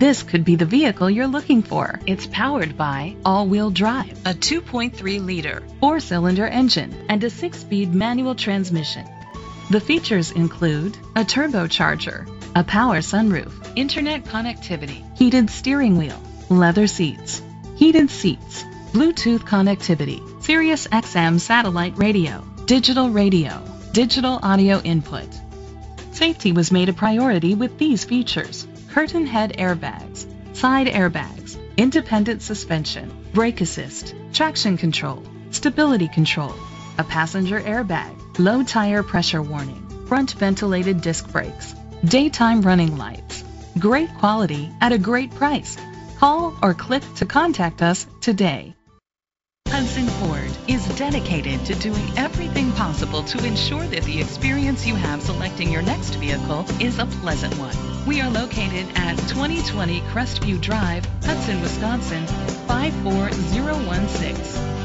This could be the vehicle you're looking for. It's powered by all-wheel drive, a 2.3-liter four-cylinder engine, and a six-speed manual transmission. The features include a turbocharger, a power sunroof, internet connectivity, heated steering wheel, leather seats, heated seats, Bluetooth connectivity, Sirius XM satellite radio, digital radio, digital audio input. Safety was made a priority with these features. Curtain head airbags, side airbags, independent suspension, brake assist, traction control, stability control, a passenger airbag, low tire pressure warning, front ventilated disc brakes, daytime running lights. Great quality at a great price. Call or click to contact us today. Hudson Ford is dedicated to doing everything possible to ensure that the experience you have selecting your next vehicle is a pleasant one. We are located at 2020 Crestview Drive, Hudson, Wisconsin 54016.